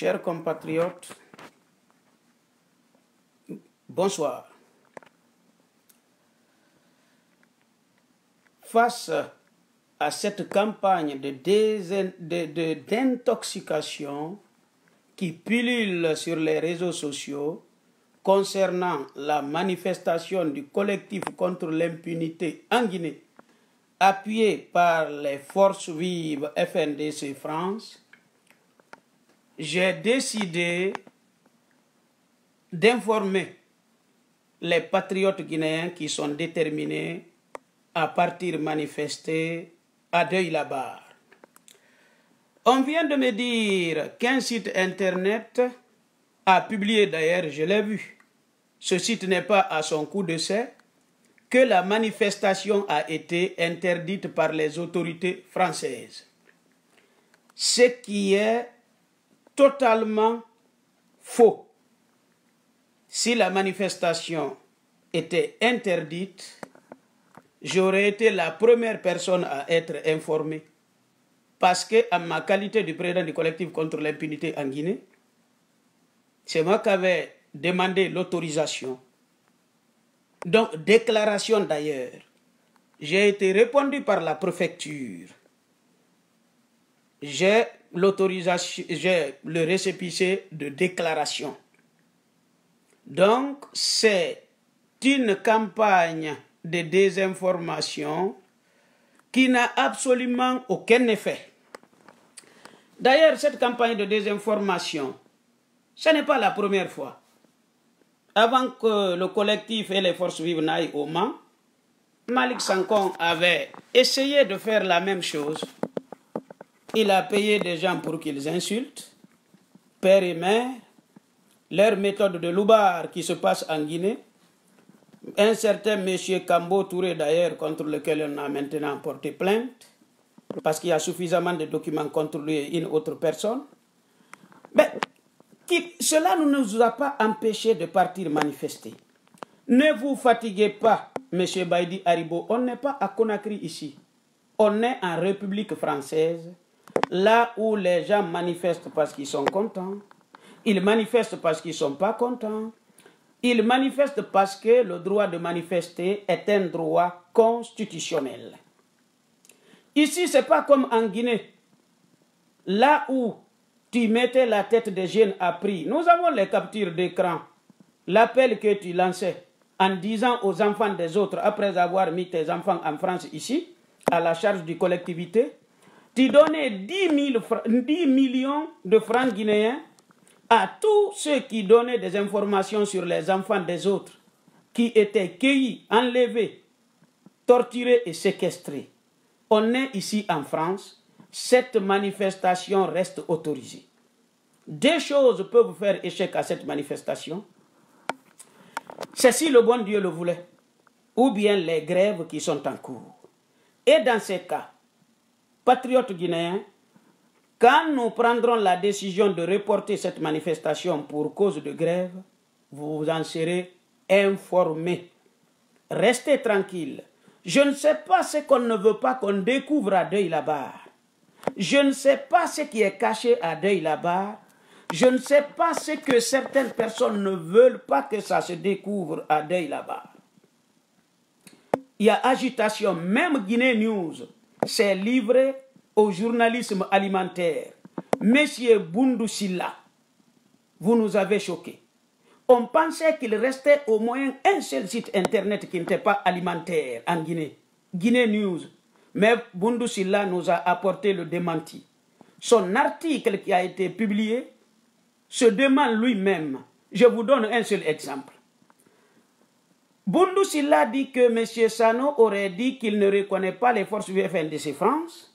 chers compatriotes, bonsoir. Face à cette campagne de qui pullule sur les réseaux sociaux concernant la manifestation du collectif contre l'impunité en Guinée, appuyé par les forces vives FNDC France, j'ai décidé d'informer les patriotes guinéens qui sont déterminés à partir manifester à Deuil-la-Barre. On vient de me dire qu'un site internet a publié d'ailleurs, je l'ai vu, ce site n'est pas à son coup de d'essai, que la manifestation a été interdite par les autorités françaises. Ce qui est totalement faux. Si la manifestation était interdite, j'aurais été la première personne à être informée. Parce que, en ma qualité de président du collectif contre l'impunité en Guinée, c'est moi qui avais demandé l'autorisation. Donc, déclaration d'ailleurs. J'ai été répondu par la préfecture. J'ai l'autorisation, j'ai le récépissé de déclaration. Donc, c'est une campagne de désinformation qui n'a absolument aucun effet. D'ailleurs, cette campagne de désinformation, ce n'est pas la première fois. Avant que le collectif et les forces vives n'aillent au Mans, Malik Sankon avait essayé de faire la même chose. Il a payé des gens pour qu'ils insultent, père et mère, leur méthode de loubar qui se passe en Guinée, un certain monsieur Kambo Touré d'ailleurs, contre lequel on a maintenant porté plainte, parce qu'il y a suffisamment de documents contre lui et une autre personne. Mais cela ne nous a pas empêché de partir manifester. Ne vous fatiguez pas, monsieur Baidi Haribo, on n'est pas à Conakry ici. On est en République française, là où les gens manifestent parce qu'ils sont contents, ils manifestent parce qu'ils ne sont pas contents, ils manifestent parce que le droit de manifester est un droit constitutionnel. Ici, ce n'est pas comme en Guinée, là où tu mettais la tête des jeunes à prix. Nous avons les captures d'écran, l'appel que tu lançais en disant aux enfants des autres, après avoir mis tes enfants en France ici, à la charge du collectivité, tu donnais 10, 10 millions de francs guinéens à tous ceux qui donnaient des informations sur les enfants des autres, qui étaient cueillis, enlevés, torturés et séquestrés. On est ici en France, cette manifestation reste autorisée. Deux choses peuvent faire échec à cette manifestation. C'est si le bon Dieu le voulait, ou bien les grèves qui sont en cours. Et dans ces cas, patriotes guinéens, quand nous prendrons la décision de reporter cette manifestation pour cause de grève, vous en serez informés. Restez tranquille. Je ne sais pas ce qu'on ne veut pas qu'on découvre à deuil là-bas. Je ne sais pas ce qui est caché à deuil là-bas. Je ne sais pas ce que certaines personnes ne veulent pas que ça se découvre à deuil là-bas. Il y a agitation. Même Guinée News s'est livré au journalisme alimentaire. Monsieur Bundu Silla, vous nous avez choqués. On pensait qu'il restait au moins un seul site internet qui n'était pas alimentaire en Guinée, Guinée News. Mais Bundu Silla nous a apporté le démenti. Son article qui a été publié se demande lui-même. Je vous donne un seul exemple. Bundu Silla dit que M. Sano aurait dit qu'il ne reconnaît pas les forces du FNDC France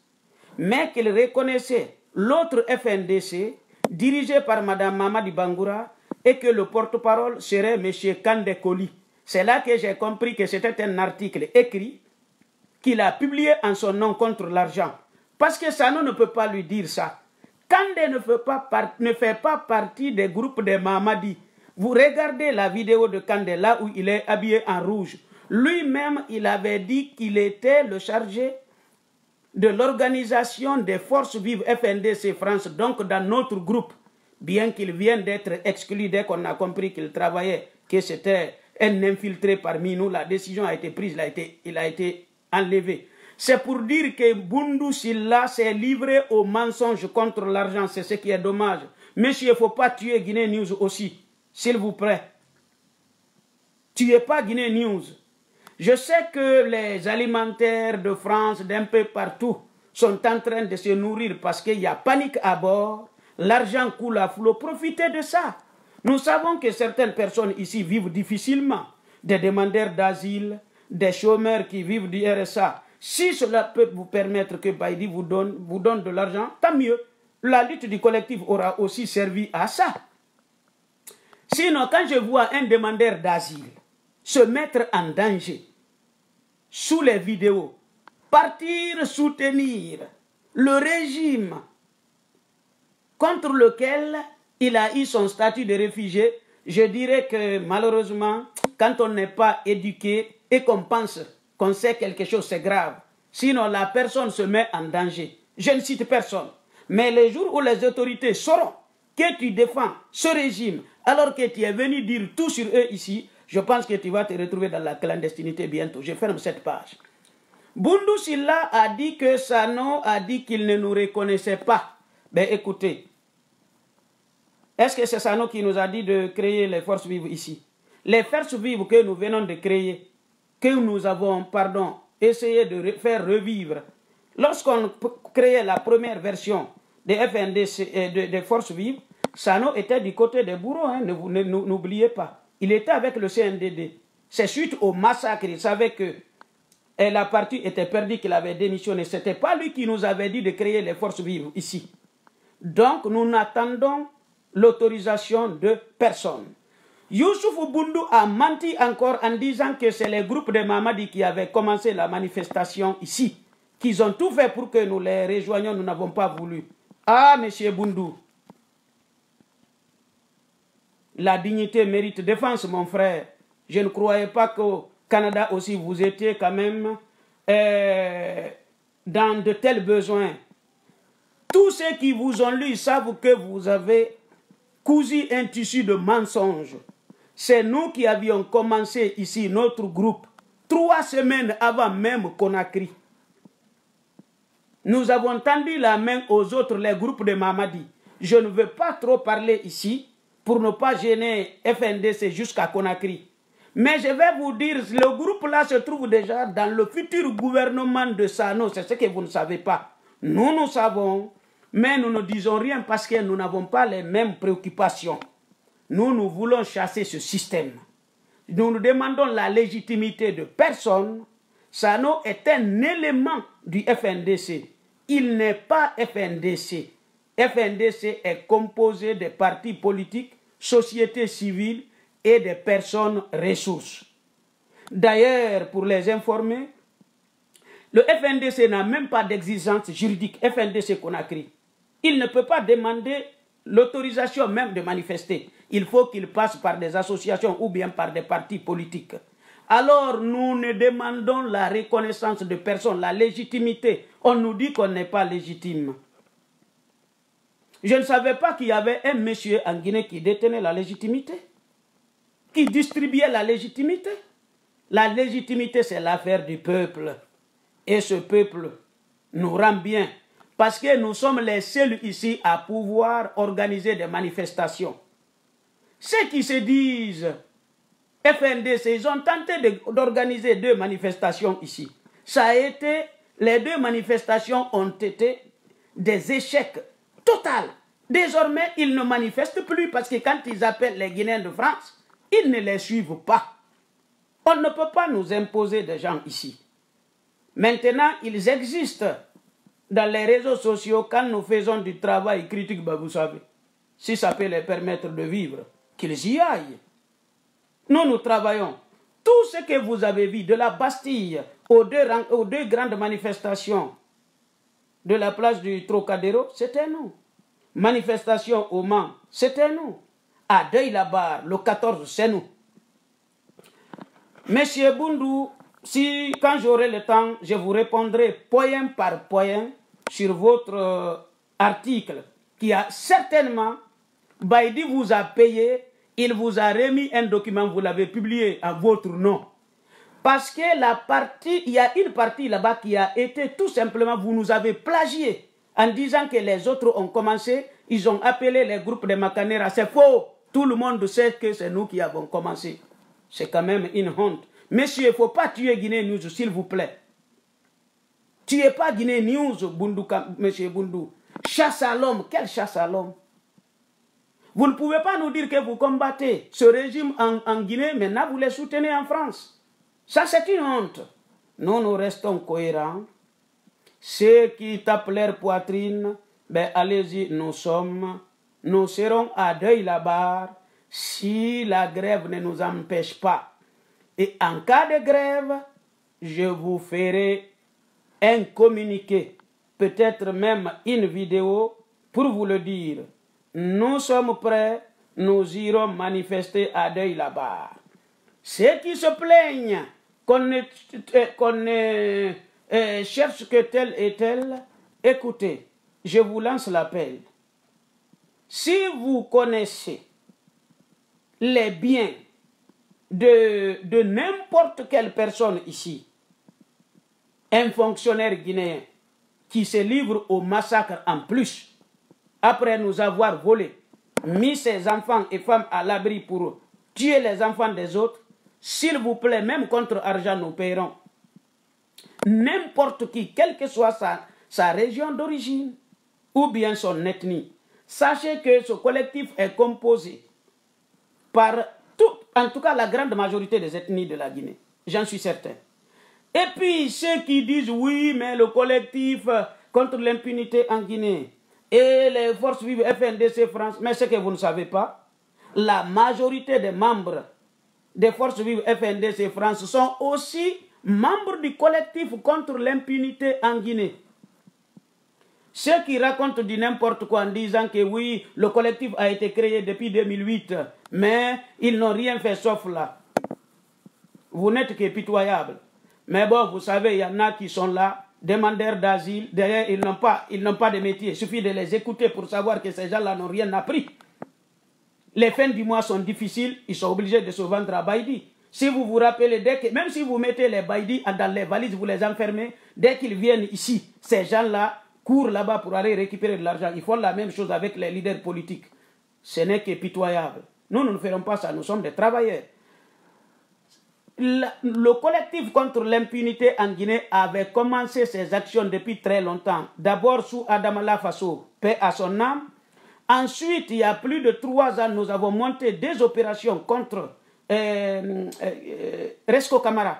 mais qu'il reconnaissait l'autre FNDC dirigé par Mme Mamadi Bangoura et que le porte-parole serait M. Kande Koli. C'est là que j'ai compris que c'était un article écrit qu'il a publié en son nom contre l'argent. Parce que Sano ne peut pas lui dire ça. Kande ne fait pas, partie des groupes de Mamadi. Vous regardez la vidéo de Kande là où il est habillé en rouge. Lui-même, il avait dit qu'il était le chargé de l'organisation des forces vives FNDC France, donc dans notre groupe. bien qu'il vienne d'être exclu dès qu'on a compris qu'il travaillait, que c'était un infiltré parmi nous, la décision a été prise, il a été, il a été enlevé. C'est pour dire que Bundu Silla s'est livré au mensonge contre l'argent, c'est ce qui est dommage. Monsieur, il ne faut pas tuer Guinée News aussi, s'il vous plaît. Tuez pas Guinée News. Je sais que les alimentaires de France, d'un peu partout, sont en train de se nourrir parce qu'il y a panique à bord, l'argent coule à flot. Profitez de ça. Nous savons que certaines personnes ici vivent difficilement, des demandeurs d'asile, des chômeurs qui vivent du RSA. Si cela peut vous permettre que Baïdi vous donne, vous donne de l'argent, tant mieux. La lutte du collectif aura aussi servi à ça. Sinon, quand je vois un demandeur d'asile se mettre en danger sous les vidéos, partir soutenir le régime contre lequel il a eu son statut de réfugié, je dirais que malheureusement, quand on n'est pas éduqué et qu'on pense qu'on sait quelque chose, c'est grave. Sinon, la personne se met en danger. Je ne cite personne. Mais les jours où les autorités sauront que tu défends ce régime, alors que tu es venu dire tout sur eux ici, je pense que tu vas te retrouver dans la clandestinité bientôt. Je ferme cette page. Bundu Silla a dit que Sano a dit qu'il ne nous reconnaissait pas. Ben écoutez, est-ce que c'est Sano qui nous a dit de créer les forces vives ici? Les forces vives que nous venons de créer, que nous avons, pardon, essayé de faire revivre. Lorsqu'on créait la première version des euh, des forces vives, Sano était du côté des bourreaux, hein, n'oubliez pas. Il était avec le CNDD. C'est suite au massacre, il savait que et la partie était perdue qu'il avait démissionné. Ce n'était pas lui qui nous avait dit de créer les forces vives ici. Donc nous n'attendons l'autorisation de personne. Youssouf Bundu a menti encore en disant que c'est les groupes de Mamadi qui avaient commencé la manifestation ici, qu'ils ont tout fait pour que nous les rejoignions, nous n'avons pas voulu. Ah, monsieur Bundu, la dignité mérite défense, mon frère. Je ne croyais pas qu'au Canada aussi, vous étiez quand même euh, dans de tels besoins. Tous ceux qui vous ont lu savent que vous avez cousu un tissu de mensonges. C'est nous qui avions commencé ici notre groupe trois semaines avant même Conakry. Nous avons tendu la main aux autres, les groupes de Mamadi. Je ne veux pas trop parler ici pour ne pas gêner FNDC jusqu'à Conakry. Mais je vais vous dire, le groupe là se trouve déjà dans le futur gouvernement de Sano. C'est ce que vous ne savez pas. Nous, nous savons, mais nous ne disons rien parce que nous n'avons pas les mêmes préoccupations. Nous, nous voulons chasser ce système. Nous nous demandons la légitimité de personne. Sano est un élément du FNDC. Il n'est pas FNDC. FNDC est composé de partis politiques, sociétés civiles et des personnes ressources. D'ailleurs, pour les informer, le FNDC n'a même pas d'exigence juridique, FNDC Conakry. Il ne peut pas demander l'autorisation même de manifester. Il faut qu'il passe par des associations ou bien par des partis politiques. Alors nous ne demandons la reconnaissance de personne, la légitimité. On nous dit qu'on n'est pas légitime. Je ne savais pas qu'il y avait un monsieur en Guinée qui détenait la légitimité, qui distribuait la légitimité. La légitimité, c'est l'affaire du peuple. Et ce peuple nous rend bien parce que nous sommes les seuls ici à pouvoir organiser des manifestations. Ceux qui se disent FNDC, ils ont tenté d'organiser deux manifestations ici. Ça a été, les deux manifestations ont été des échecs Total. Désormais, ils ne manifestent plus parce que quand ils appellent les Guinéens de France, ils ne les suivent pas. On ne peut pas nous imposer des gens ici. Maintenant, ils existent dans les réseaux sociaux quand nous faisons du travail critique, bah, vous savez. Si ça peut les permettre de vivre, qu'ils y aillent. Nous, nous travaillons. Tout ce que vous avez vu de la Bastille aux deux, aux deux grandes manifestations de la place du Trocadéro, c'était nous. Manifestation au Mans, c'était nous. À Deuil-la-Barre, le 14, c'est nous. Monsieur Bundu, si quand j'aurai le temps, je vous répondrai point par point sur votre euh, article qui a certainement Baïdi vous a payé, il vous a remis un document, vous l'avez publié à votre nom. Parce que la partie, il y a une partie là-bas qui a été tout simplement, vous nous avez plagié en disant que les autres ont commencé, ils ont appelé les groupes de Macanera. C'est faux. Tout le monde sait que c'est nous qui avons commencé. C'est quand même une honte. Monsieur, il ne faut pas tuer Guinée News, s'il vous plaît. Tuez pas Guinée News, Bundu, monsieur Bundu. Chasse à l'homme, quelle chasse à l'homme Vous ne pouvez pas nous dire que vous combattez ce régime en, en Guinée, maintenant vous les soutenez en France. Ça, c'est une honte. Nous, nous restons cohérents. Ceux qui tapent leur poitrine, ben allez-y, nous sommes. Nous serons à deuil là-bas si la grève ne nous empêche pas. Et en cas de grève, je vous ferai un communiqué, peut-être même une vidéo pour vous le dire. Nous sommes prêts, nous irons manifester à deuil là-bas. Ceux qui se plaignent qu'on euh, euh, cherche que tel et tel, écoutez, je vous lance l'appel. Si vous connaissez les biens de, de n'importe quelle personne ici, un fonctionnaire guinéen qui se livre au massacre en plus, après nous avoir volé, mis ses enfants et femmes à l'abri pour tuer les enfants des autres, s'il vous plaît, même contre argent, nous paierons. N'importe qui, quelle que soit sa, région d'origine ou bien son ethnie, sachez que ce collectif est composé par tout, en tout cas la grande majorité des ethnies de la Guinée. J'en suis certain. Et puis ceux qui disent oui, mais le collectif contre l'impunité en Guinée et les forces vives FNDC France, mais ce que vous ne savez pas, la majorité des membres des forces vives FNDC France sont aussi membres du collectif contre l'impunité en Guinée. Ceux qui racontent du n'importe quoi en disant que oui, le collectif a été créé depuis 2008, mais ils n'ont rien fait sauf là. Vous n'êtes que pitoyable. Mais bon, vous savez, il y en a qui sont là, demandeurs d'asile. D'ailleurs, ils n'ont pas, pas de métier. Il suffit de les écouter pour savoir que ces gens-là n'ont rien appris. Les fins du mois sont difficiles, ils sont obligés de se vendre à Baïdi. Si vous vous rappelez, dès même si vous mettez les Baïdi dans les valises, vous les enfermez, dès qu'ils viennent ici, ces gens-là courent là-bas pour aller récupérer de l'argent. Ils font la même chose avec les leaders politiques. Ce n'est que pitoyable. Nous, nous ne ferons pas ça, nous sommes des travailleurs. le collectif contre l'impunité en Guinée avait commencé ses actions depuis très longtemps. D'abord sous Faso, paix à son âme, Ensuite, il y a plus de trois ans, nous avons monté des opérations contre euh, euh, Resco Camara.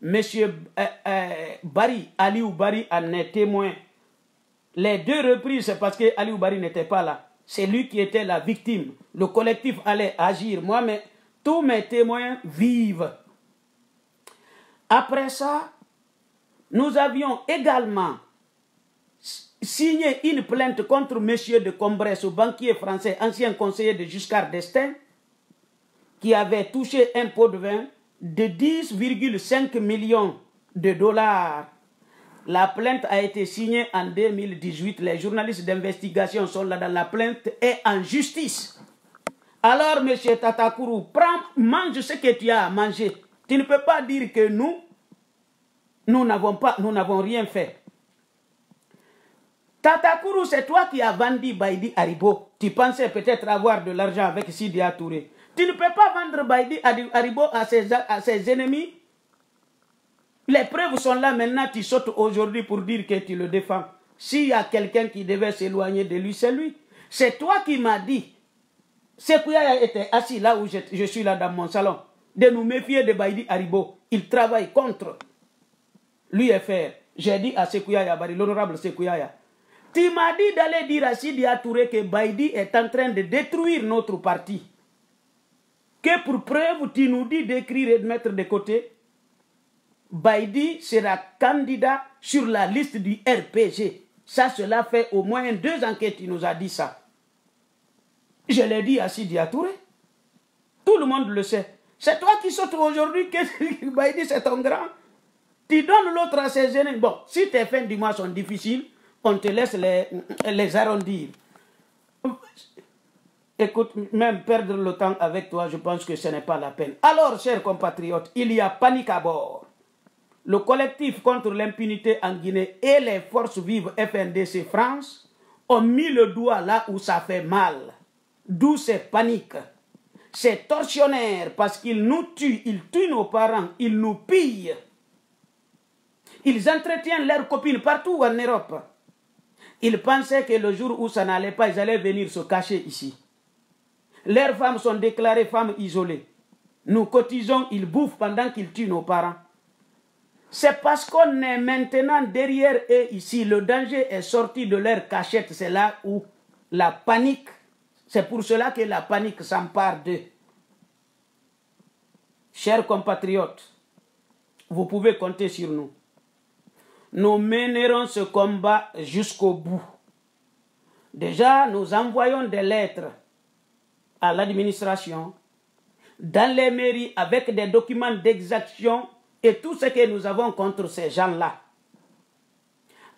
Monsieur euh, Bari, Aliou Bari en est témoin. Les deux reprises, c'est parce que Aliou Bari n'était pas là. C'est lui qui était la victime. Le collectif allait agir. Moi, mais tous mes témoins vivent. Après ça, nous avions également signé une plainte contre M. de Combrès, banquier français, ancien conseiller de Giscard d'Estaing, qui avait touché un pot de vin de 10,5 millions de dollars. La plainte a été signée en 2018. Les journalistes d'investigation sont là dans la plainte et en justice. Alors, M. Tatakourou, prends, mange ce que tu as à manger. Tu ne peux pas dire que nous, nous n'avons rien fait. Tatakuru, c'est toi qui as vendu Baïdi Haribo. Tu pensais peut-être avoir de l'argent avec Sidi Touré. Tu ne peux pas vendre Baïdi Haribo à ses, à ses ennemis. Les preuves sont là maintenant. Tu sautes aujourd'hui pour dire que tu le défends. S'il y a quelqu'un qui devait s'éloigner de lui, c'est lui. C'est toi qui m'as dit. Sekouya était assis là où je, je, suis là dans mon salon. De nous méfier de Baïdi Haribo. Il travaille contre l'UFR. J'ai dit à Sekouya l'honorable Sekouya tu m'as dit d'aller dire à Sidi Touré que Baïdi est en train de détruire notre parti. Que pour preuve, tu nous dis d'écrire et de mettre de côté. Baïdi sera candidat sur la liste du RPG. Ça, cela fait au moins deux ans que tu nous as dit ça. Je l'ai dit à Sidi Touré. Tout le monde le sait. C'est toi qui sautes aujourd'hui que Baïdi c'est ton grand. Tu donnes l'autre à ses ennemis. Bon, si tes fins du mois sont difficiles, on te laisse les, les arrondir. Écoute, même perdre le temps avec toi, je pense que ce n'est pas la peine. Alors, chers compatriotes, il y a panique à bord. Le collectif contre l'impunité en Guinée et les forces vives FNDC France ont mis le doigt là où ça fait mal. D'où cette panique. Ces tortionnaires, parce qu'ils nous tuent, ils tuent nos parents, ils nous pillent. Ils entretiennent leurs copines partout en Europe. Ils pensaient que le jour où ça n'allait pas, ils allaient venir se cacher ici. Leurs femmes sont déclarées femmes isolées. Nous cotisons, ils bouffent pendant qu'ils tuent nos parents. C'est parce qu'on est maintenant derrière eux ici. Le danger est sorti de leur cachette. C'est là où la panique, c'est pour cela que la panique s'empare d'eux. Chers compatriotes, vous pouvez compter sur nous. Nous mènerons ce combat jusqu'au bout. Déjà, nous envoyons des lettres à l'administration, dans les mairies, avec des documents d'exaction et tout ce que nous avons contre ces gens-là.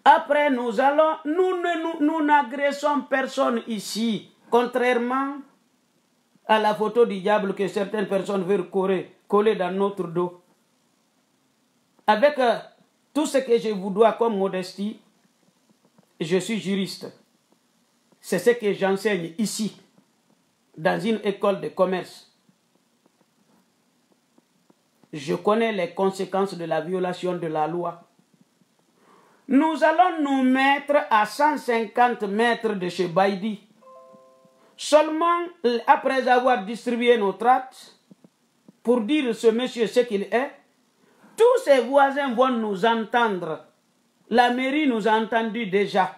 Après, nous allons, nous, nous n'agressons personne ici, contrairement à la photo du diable que certaines personnes veulent coller, coller dans notre dos. Avec euh, tout ce que je vous dois comme modestie, je suis juriste. C'est ce que j'enseigne ici dans une école de commerce, je connais les conséquences de la violation de la loi. Nous allons nous mettre à 150 mètres de chez Baïdi. Seulement après avoir distribué nos tracts, pour dire ce monsieur ce qu'il est, tous ses voisins vont nous entendre. La mairie nous a entendus déjà.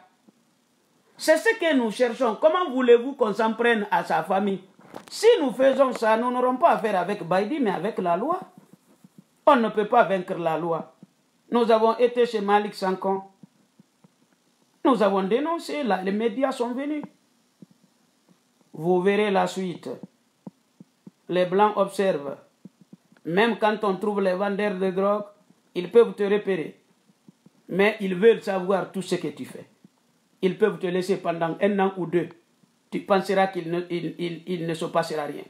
C'est ce que nous cherchons. Comment voulez-vous qu'on s'en prenne à sa famille? Si nous faisons ça, nous n'aurons pas affaire avec Baïdi, mais avec la loi. On ne peut pas vaincre la loi. Nous avons été chez Malik Sankon. Nous avons dénoncé, les médias sont venus. Vous verrez la suite. Les Blancs observent. Même quand on trouve les vendeurs de drogue, ils peuvent te repérer. Mais ils veulent savoir tout ce que tu fais ils peuvent te laisser pendant un an ou deux. Tu penseras qu'il ne, ne se passera rien.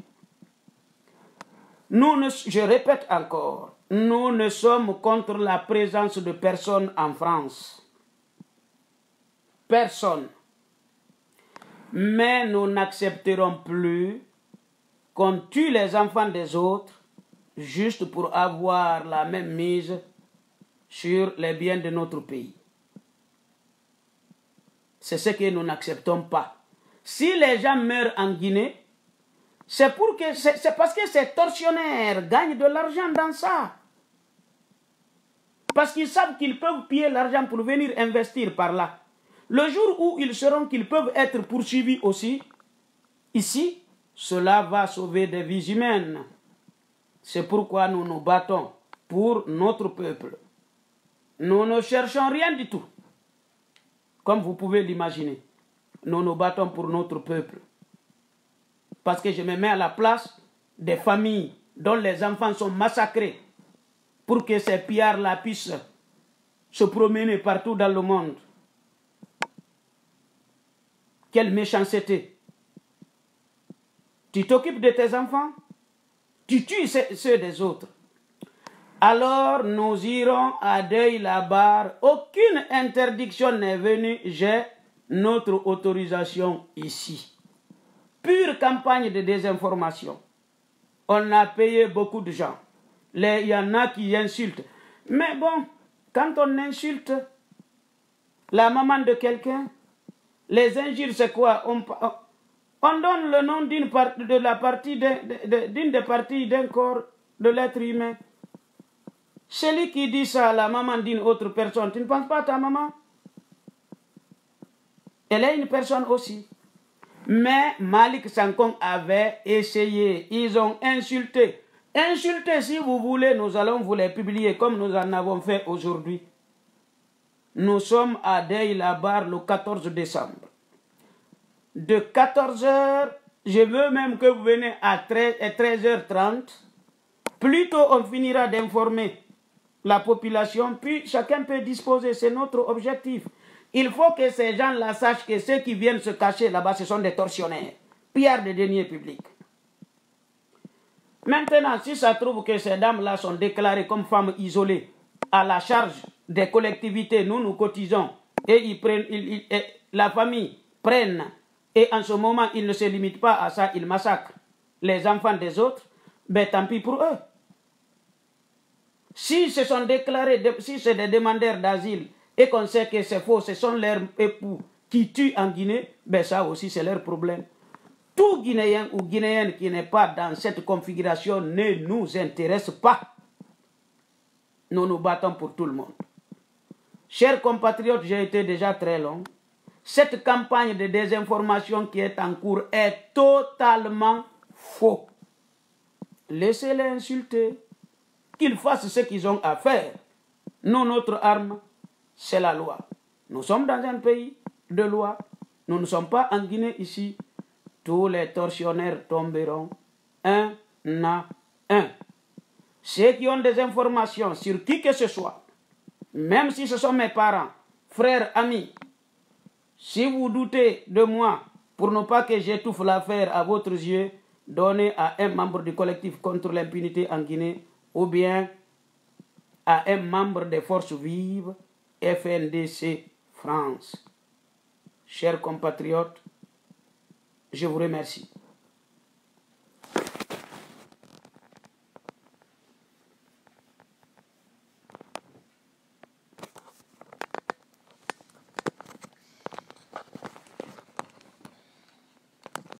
Nous ne, je répète encore, nous ne sommes contre la présence de personnes en France. Personne. Mais nous n'accepterons plus qu'on tue les enfants des autres juste pour avoir la même mise sur les biens de notre pays. C'est ce que nous n'acceptons pas. Si les gens meurent en Guinée, c'est parce que ces tortionnaires gagnent de l'argent dans ça. Parce qu'ils savent qu'ils peuvent piller l'argent pour venir investir par là. Le jour où ils sauront qu'ils peuvent être poursuivis aussi, ici, cela va sauver des vies humaines. C'est pourquoi nous nous battons pour notre peuple. Nous ne cherchons rien du tout comme vous pouvez l'imaginer. Nous nous battons pour notre peuple. Parce que je me mets à la place des familles dont les enfants sont massacrés pour que ces pillards-là puissent se promener partout dans le monde. Quelle méchanceté. Tu t'occupes de tes enfants, tu tues ceux des autres alors nous irons à Deuil-la-Barre. Aucune interdiction n'est venue. J'ai notre autorisation ici. Pure campagne de désinformation. On a payé beaucoup de gens. Il y en a qui insultent. Mais bon, quand on insulte la maman de quelqu'un, les injures, c'est quoi? On, on, donne le nom d'une de la partie des parties d'un corps de l'être humain. Celui qui dit ça à la maman d'une autre personne, tu ne penses pas à ta maman? Elle est une personne aussi. Mais Malik Sankong avait essayé. Ils ont insulté. Insulté, si vous voulez, nous allons vous les publier comme nous en avons fait aujourd'hui. Nous sommes à Dey-la-Bar le 14 décembre. De 14h, je veux même que vous venez à 13h30. Plutôt on finira d'informer la population, puis chacun peut disposer, c'est notre objectif. Il faut que ces gens-là sachent que ceux qui viennent se cacher là-bas, ce sont des tortionnaires. pillard des deniers publics. Maintenant, si ça trouve que ces dames-là sont déclarées comme femmes isolées à la charge des collectivités, nous nous cotisons et, ils prennent, la famille prenne et en ce moment ils ne se limitent pas à ça, ils massacrent les enfants des autres, ben tant pis pour eux. Si ce sont déclarés, si c'est des demandeurs d'asile et qu'on sait que c'est faux, ce sont leurs époux qui tuent en Guinée, ben ça aussi c'est leur problème. Tout Guinéen ou Guinéenne qui n'est pas dans cette configuration ne nous intéresse pas. Nous nous battons pour tout le monde. Chers compatriotes, j'ai été déjà très long. Cette campagne de désinformation qui est en cours est totalement faux. Laissez-les insulter. Qu'ils fassent ce qu'ils ont à faire. Nous, notre arme, c'est la loi. Nous sommes dans un pays de loi. Nous ne sommes pas en Guinée ici. Tous les tortionnaires tomberont un à un. Ceux qui ont des informations sur qui que ce soit, même si ce sont mes parents, frères, amis, si vous doutez de moi pour ne pas que j'étouffe l'affaire à votre yeux, donnez à un membre du collectif contre l'impunité en Guinée ou bien à un membre des forces vives FNDC France. Chers compatriotes, je vous remercie.